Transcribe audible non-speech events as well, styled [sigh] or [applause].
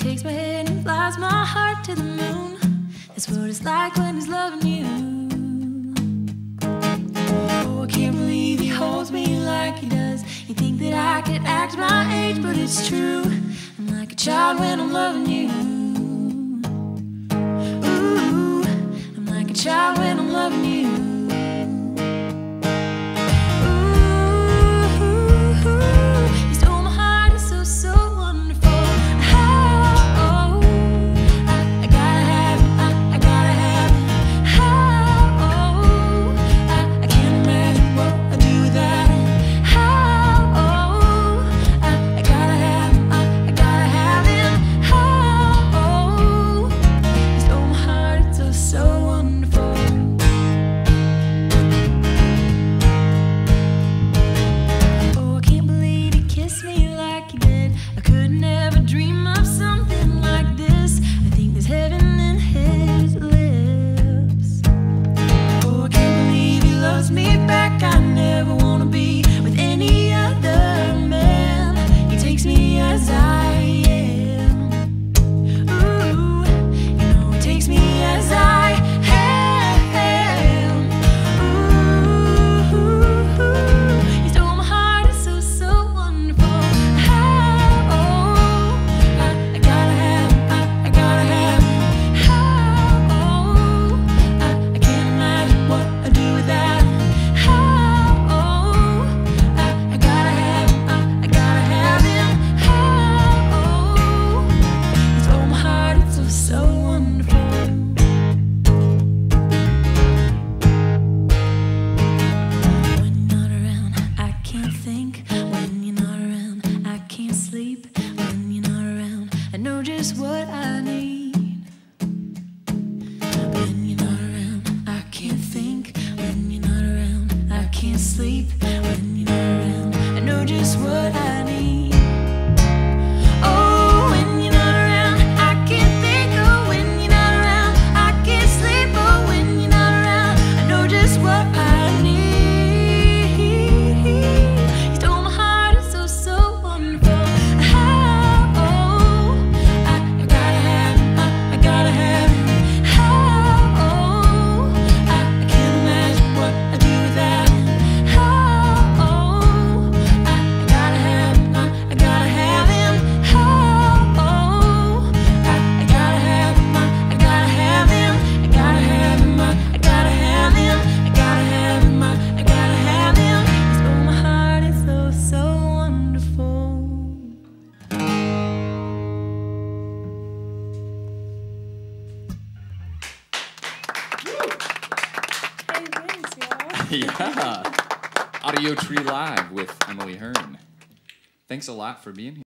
takes my hand and flies my heart to the moon. That's what it's like when he's loving you. Oh, I can't believe he holds me like he does. You think that I could act my age, but it's true. I'm like a child when I'm loving you. I could never. sleep when you're around. I know just what. [laughs] yeah. Audio Tree Live with Emily Hearn. Thanks a lot for being here.